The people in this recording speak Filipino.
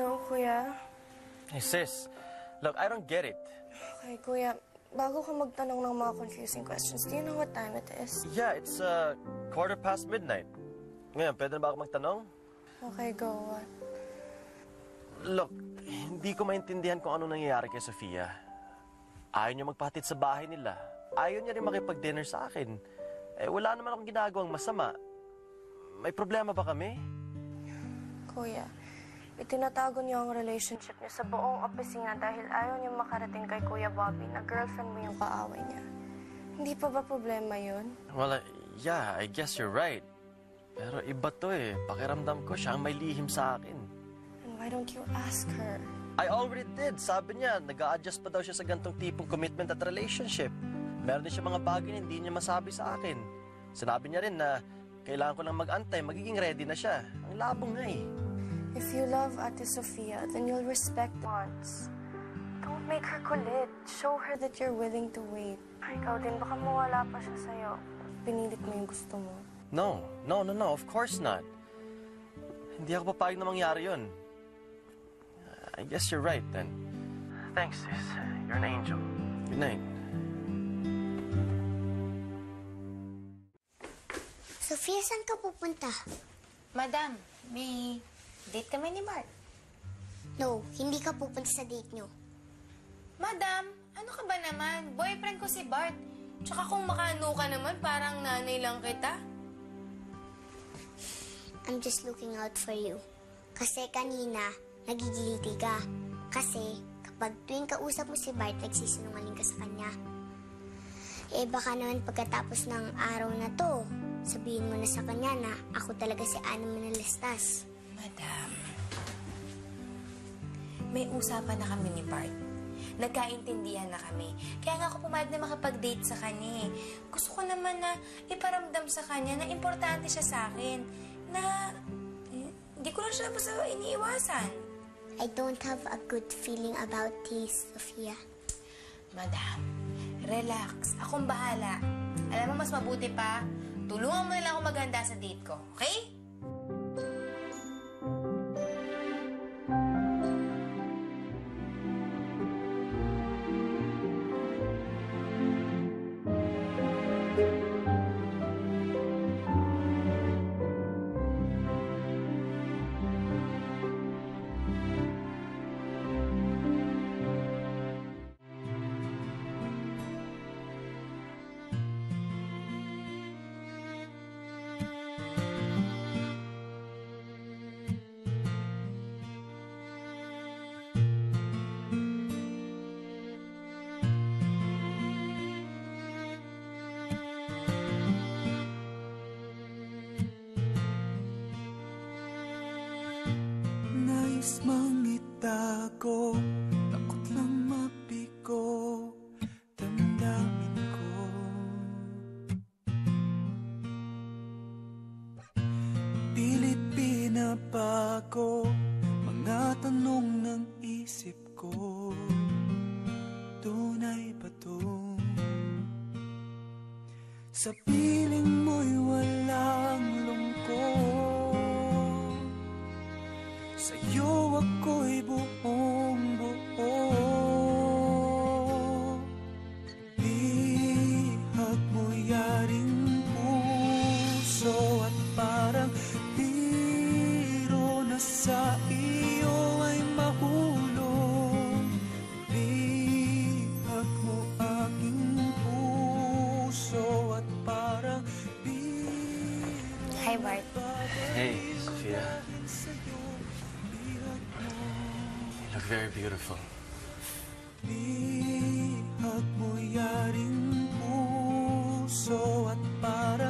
kuya. Hey, sis. Look, I don't get it. Okay, kuya. Bago ka magtanong ng mga confusing questions, do you know what time it is? Yeah, it's uh, quarter past midnight. Ngayon, pwede na ba ako magtanong? Okay, go on. Look, hindi ko maintindihan kung ano nangyayari kay Sofia. Ayaw niya magpahatid sa bahay nila. Ayaw niya rin makipag-dinner sa akin. Eh, wala naman akong ginagawang masama. May problema ba kami? Kuya, itinatago niyo ang relationship niyo sa buong opisina dahil ayaw niyo makarating kay Kuya Bobby na girlfriend mo yung kaaway niya. Hindi pa ba problema yun? Well, uh, yeah, I guess you're right. Pero iba to eh. Pakiramdam ko siya ang may lihim sa akin. And why don't you ask her? I already did. Sabi niya, nag adjust pa daw siya sa gantong tipong commitment at relationship. Meron din siya mga bagay na hindi niya masabi sa akin. Sinabi niya rin na kailangan ko lang mag-antay, magiging ready na siya. Ang labong nga eh. If you love Ate Sofia, then you'll respect wants. Don't make her kulit. Show her that you're willing to wait. Ikaw din, baka mawala pa siya sa'yo. Pinilit mo yung gusto mo. No, no, no, no, of course not. Hindi ako papayag na mangyari yun. I guess you're right then. Thanks, sis. You're an angel. Good night. Sofia, saan ka pupunta? Madam, may date kami ni Bart. No, hindi ka pupunta sa date nyo. Madam, ano ka ba naman? Boyfriend ko si Bart. Tsaka kung makaano ka naman, parang nanay lang kita. I'm just looking out for you. Kasi kanina, nagigilty ka. Kasi kapag tuwing kausap mo si Bart, nagsisinungaling ka sa kanya. Eh baka naman pagkatapos ng araw na to, sabihin mo na sa kanya na ako talaga si Ana Manalastas. Madam, may usapan na kami ni Bart. Nagkaintindihan na kami. Kaya nga ako pumayag na makipag-date sa kanya eh. Gusto ko naman na iparamdam sa kanya na importante siya sa akin. Na eh, hindi ko lang siya basta iniiwasan. I don't have a good feeling about this, Sofia. Madam, relax. Akong bahala. Alam mo, mas mabuti pa, tulungan mo na lang ako maganda sa date ko. Okay? Nais mang itago Takot lang mabigo Damdamin ko. Pilit pinabago Mga tanong ng isip ko. Tunay ba? Sa piling mo'y walang lungkot Sa'yo ako'y buong buo very beautiful. Mo yaring puso At parang